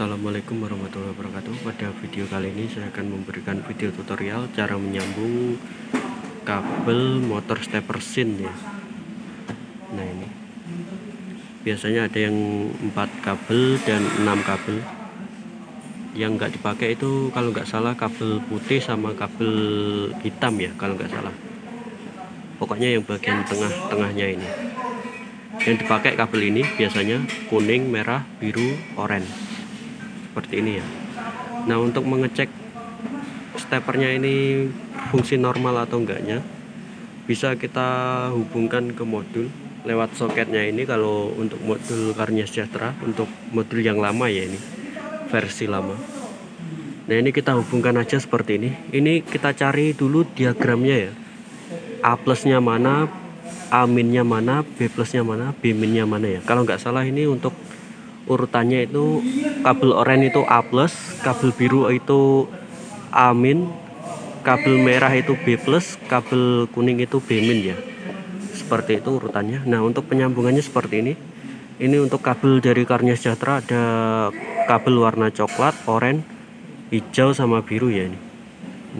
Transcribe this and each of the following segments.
Assalamualaikum warahmatullahi wabarakatuh. Pada video kali ini saya akan memberikan video tutorial Cara menyambung kabel motor stepper sin ya. Nah ini. Biasanya ada yang 4 kabel dan 6 kabel. Yang nggak dipakai itu kalau nggak salah kabel putih sama kabel hitam ya Kalau nggak salah. Pokoknya yang bagian tengah-tengahnya ini. Yang dipakai kabel ini biasanya kuning, merah, biru, oranye seperti ini ya. Nah untuk mengecek stepernya ini fungsi normal atau enggaknya bisa kita hubungkan ke modul lewat soketnya ini. Kalau untuk modul Karnia Sejahtera untuk modul yang lama ya ini versi lama. Nah ini kita hubungkan aja seperti ini. Ini kita cari dulu diagramnya ya. A plusnya mana A minnya mana B plusnya mana B minnya mana ya. Kalau nggak salah ini untuk urutannya itu kabel oranye itu A kabel biru itu A kabel merah itu B kabel kuning itu B ya. Seperti itu urutannya. Nah untuk penyambungannya seperti ini. Ini untuk kabel dari Karnia Sejahtera ada kabel warna coklat oranye hijau sama biru ya ini.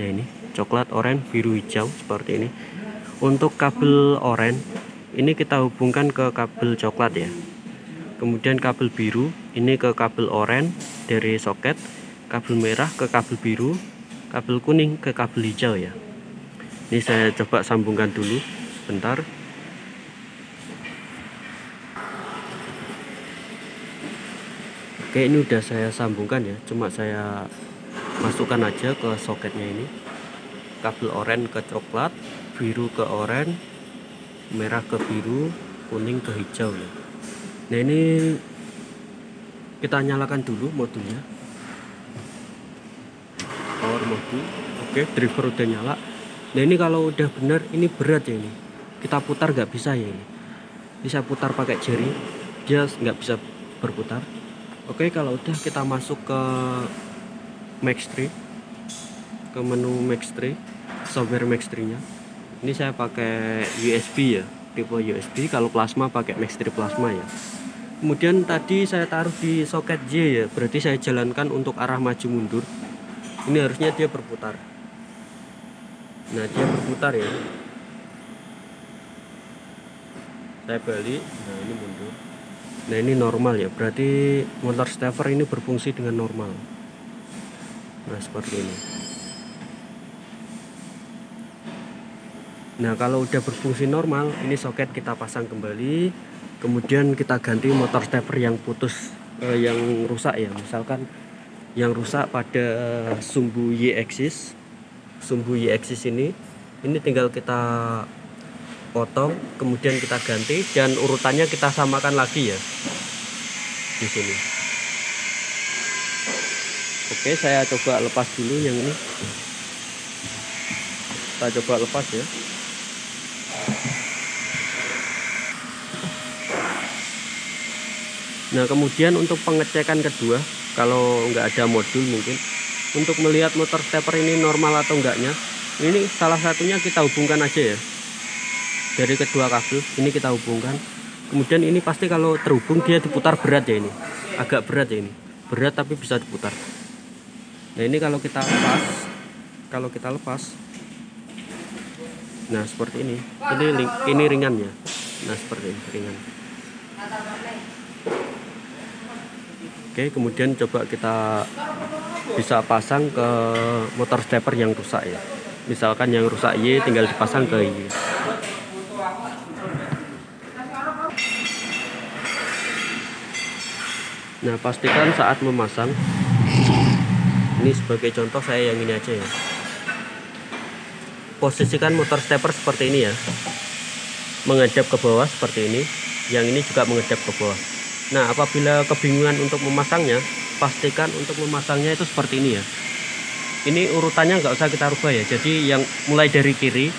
Nah ini coklat oranye biru hijau seperti ini. Untuk kabel oranye ini kita hubungkan ke kabel coklat ya kemudian kabel biru ini ke kabel oranye dari soket kabel merah ke kabel biru kabel kuning ke kabel hijau ya. Ini saya coba sambungkan dulu sebentar. Oke ini udah saya sambungkan ya cuma saya masukkan aja ke soketnya ini. Kabel oranye ke coklat biru ke oranye merah ke biru kuning ke hijau ya nah ini kita nyalakan dulu modulnya. Power modul. Oke driver udah nyala. Nah ini kalau udah benar ini berat ya ini. Kita putar nggak bisa ya ini. Bisa putar pakai jari. Dia nggak bisa berputar. Oke kalau udah kita masuk ke Max 3 ke menu Max 3 software Max 3 nya ini saya pakai USB ya tipe USB kalau plasma pakai Max 3 plasma ya kemudian tadi saya taruh di soket J ya berarti saya jalankan untuk arah maju mundur. Ini harusnya dia berputar. Nah dia berputar ya. Saya balik nah ini mundur. Nah ini normal ya berarti motor stepper ini berfungsi dengan normal. Nah seperti ini. Nah kalau udah berfungsi normal ini soket kita pasang kembali kemudian kita ganti motor stepper yang putus eh, yang rusak ya. Misalkan yang rusak pada sumbu Y axis sumbu Y axis ini ini tinggal kita potong kemudian kita ganti dan urutannya kita samakan lagi ya di sini. Oke saya coba lepas dulu yang ini. Kita coba lepas ya Nah kemudian untuk pengecekan kedua kalau nggak ada modul mungkin untuk melihat motor stepper ini normal atau enggaknya ini salah satunya kita hubungkan aja ya. Dari kedua kabel ini kita hubungkan. Kemudian ini pasti kalau terhubung dia diputar berat ya ini. Agak berat ya ini. Berat tapi bisa diputar. Nah ini kalau kita lepas kalau kita lepas nah seperti ini. Ini ini ringannya. Nah seperti ini ringan Oke kemudian coba kita bisa pasang ke motor stepper yang rusak ya. Misalkan yang rusak Y tinggal dipasang ke Y. Nah pastikan saat memasang ini sebagai contoh saya yang ini aja ya. Posisikan motor stepper seperti ini ya. Menghadap ke bawah seperti ini. Yang ini juga menghadap ke bawah Nah apabila kebingungan untuk memasangnya pastikan untuk memasangnya itu seperti ini ya. Ini urutannya nggak usah kita rubah ya. Jadi yang mulai dari kiri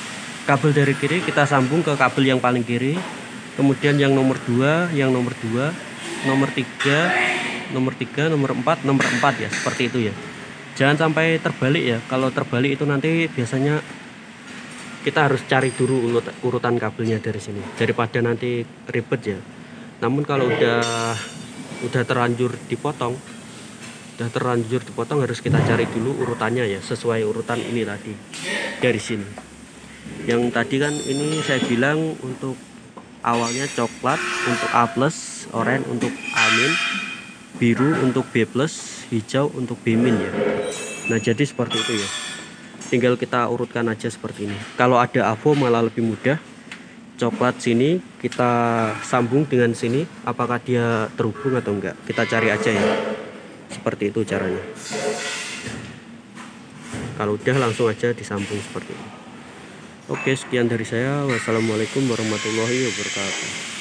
kabel dari kiri kita sambung ke kabel yang paling kiri. Kemudian yang nomor 2 yang nomor 2 nomor 3 nomor 3 nomor 4 nomor 4 ya seperti itu ya. Jangan sampai terbalik ya. Kalau terbalik itu nanti biasanya kita harus cari dulu urutan kabelnya dari sini. Daripada nanti ribet ya namun kalau udah udah terlanjur dipotong udah terlanjur dipotong harus kita cari dulu urutannya ya sesuai urutan ini tadi dari sini yang tadi kan ini saya bilang untuk awalnya coklat untuk A plus oranye untuk A min biru untuk B plus hijau untuk B min ya. Nah jadi seperti itu ya. Tinggal kita urutkan aja seperti ini. Kalau ada AVO malah lebih mudah coklat sini kita sambung dengan sini. Apakah dia terhubung atau enggak? Kita cari aja ya. Seperti itu caranya. Kalau udah langsung aja disambung seperti ini. Oke sekian dari saya. Wassalamualaikum warahmatullahi wabarakatuh